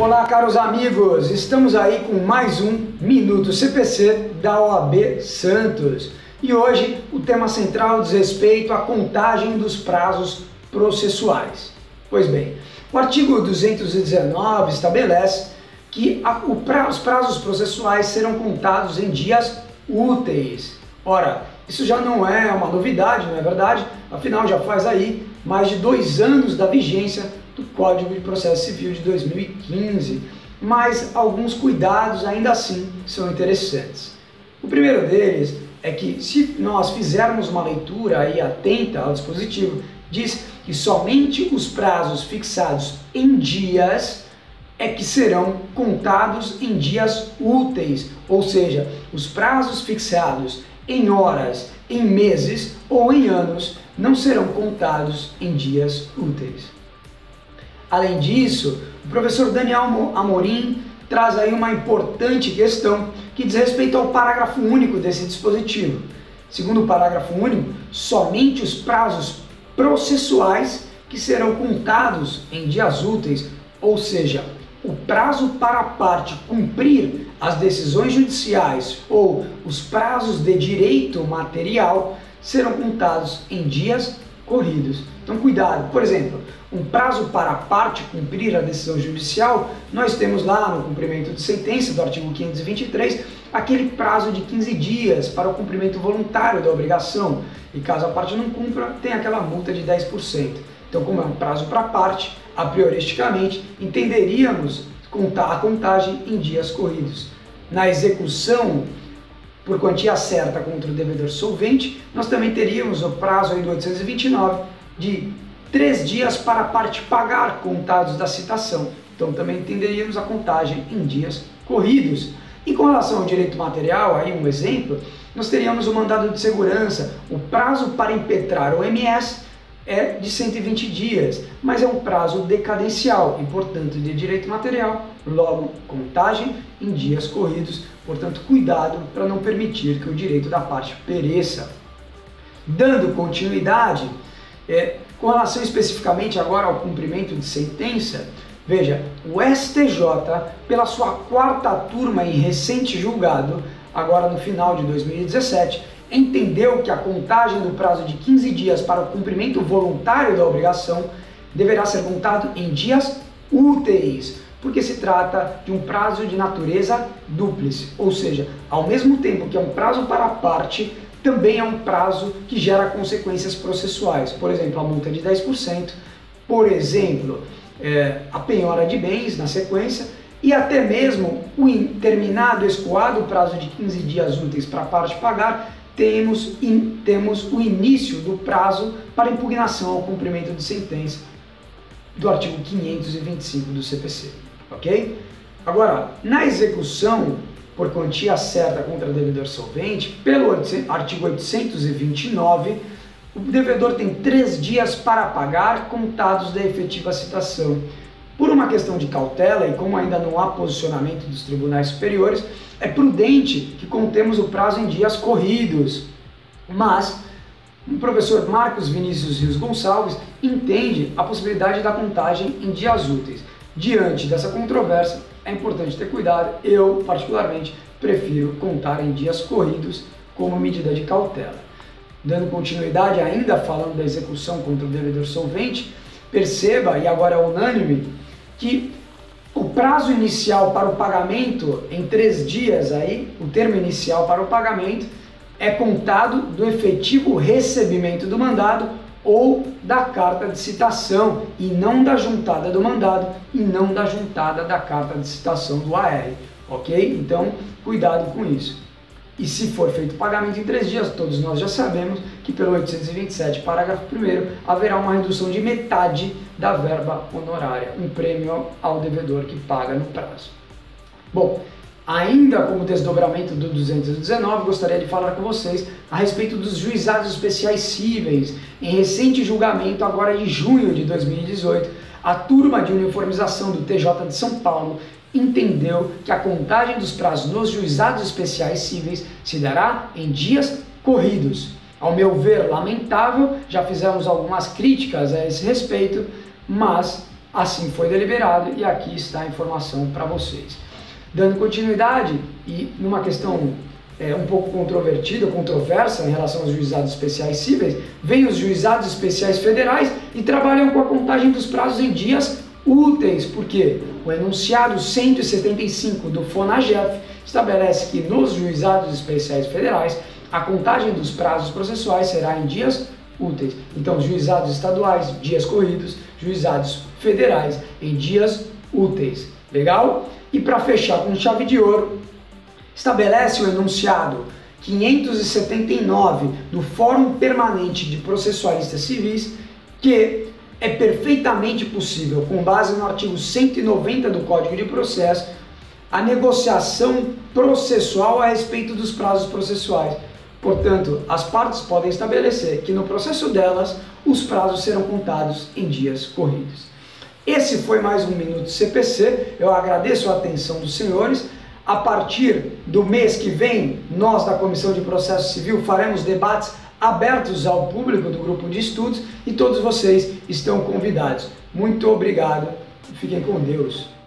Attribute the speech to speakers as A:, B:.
A: Olá, caros amigos! Estamos aí com mais um Minuto CPC da OAB Santos. E hoje o tema central diz respeito à contagem dos prazos processuais. Pois bem, o artigo 219 estabelece que a, pra, os prazos processuais serão contados em dias úteis. Ora, isso já não é uma novidade, não é verdade? Afinal, já faz aí mais de dois anos da vigência do Código de Processo Civil de 2015, mas alguns cuidados ainda assim são interessantes. O primeiro deles é que se nós fizermos uma leitura aí atenta ao dispositivo, diz que somente os prazos fixados em dias é que serão contados em dias úteis, ou seja, os prazos fixados em horas, em meses ou em anos não serão contados em dias úteis. Além disso, o professor Daniel Amorim traz aí uma importante questão que diz respeito ao parágrafo único desse dispositivo. Segundo o parágrafo único, somente os prazos processuais que serão contados em dias úteis, ou seja, o prazo para a parte cumprir as decisões judiciais ou os prazos de direito material serão contados em dias corridos. Então, cuidado. Por exemplo, um prazo para a parte cumprir a decisão judicial, nós temos lá no cumprimento de sentença do artigo 523 aquele prazo de 15 dias para o cumprimento voluntário da obrigação. E caso a parte não cumpra, tem aquela multa de 10%. Então, como é um prazo para a parte, a prioristicamente entenderíamos contar a contagem em dias corridos. Na execução por quantia certa contra o devedor solvente, nós também teríamos o prazo aí do 829 de três dias para a parte pagar contados da citação. Então também entenderíamos a contagem em dias corridos. E com relação ao direito material, aí um exemplo, nós teríamos o mandado de segurança, o prazo para impetrar o MS é de 120 dias, mas é um prazo decadencial e, portanto, de direito material, logo contagem em dias corridos, portanto, cuidado para não permitir que o direito da parte pereça. Dando continuidade, é, com relação especificamente agora ao cumprimento de sentença, veja, o STJ, pela sua quarta turma em recente julgado, agora no final de 2017, entendeu que a contagem do prazo de 15 dias para o cumprimento voluntário da obrigação deverá ser contado em dias úteis, porque se trata de um prazo de natureza dúplice, ou seja, ao mesmo tempo que é um prazo para a parte, também é um prazo que gera consequências processuais, por exemplo, a multa de 10%, por exemplo, é, a penhora de bens na sequência, e até mesmo o terminado, escoado prazo de 15 dias úteis para a parte pagar, temos, in, temos o início do prazo para impugnação ao cumprimento de sentença do artigo 525 do CPC, ok? Agora, na execução por quantia certa contra devedor solvente, pelo artigo 829, o devedor tem três dias para pagar contados da efetiva citação. Por uma questão de cautela e como ainda não há posicionamento dos tribunais superiores, é prudente que contemos o prazo em dias corridos. Mas o professor Marcos Vinícius Rios Gonçalves entende a possibilidade da contagem em dias úteis. Diante dessa controvérsia, é importante ter cuidado. Eu, particularmente, prefiro contar em dias corridos como medida de cautela. Dando continuidade, ainda falando da execução contra o devedor solvente, perceba, e agora é unânime, que o prazo inicial para o pagamento, em três dias aí, o termo inicial para o pagamento, é contado do efetivo recebimento do mandado ou da carta de citação e não da juntada do mandado e não da juntada da carta de citação do AR, ok? Então, cuidado com isso. E se for feito pagamento em três dias, todos nós já sabemos que pelo 827, parágrafo 1 haverá uma redução de metade da verba honorária, um prêmio ao devedor que paga no prazo. Bom, ainda como desdobramento do 219, gostaria de falar com vocês a respeito dos juizados especiais cíveis. Em recente julgamento, agora de junho de 2018, a turma de uniformização do TJ de São Paulo entendeu que a contagem dos prazos nos juizados especiais cíveis se dará em dias corridos. Ao meu ver, lamentável, já fizemos algumas críticas a esse respeito, mas assim foi deliberado e aqui está a informação para vocês. Dando continuidade e numa questão é, um pouco controvertida, controversa em relação aos juizados especiais cíveis, vem os juizados especiais federais e trabalham com a contagem dos prazos em dias úteis, porque o enunciado 175 do FONAGEF estabelece que nos juizados especiais federais a contagem dos prazos processuais será em dias úteis. Então, juizados estaduais, dias corridos, juizados federais em dias úteis. Legal? E para fechar com chave de ouro, estabelece o enunciado 579 do Fórum Permanente de Processualistas Civis que é perfeitamente possível, com base no artigo 190 do Código de Processo, a negociação processual a respeito dos prazos processuais. Portanto, as partes podem estabelecer que no processo delas os prazos serão contados em dias corridos. Esse foi mais um Minuto CPC. Eu agradeço a atenção dos senhores. A partir do mês que vem, nós da Comissão de Processo Civil faremos debates abertos ao público do grupo de estudos e todos vocês estão convidados. Muito obrigado. Fiquem com Deus.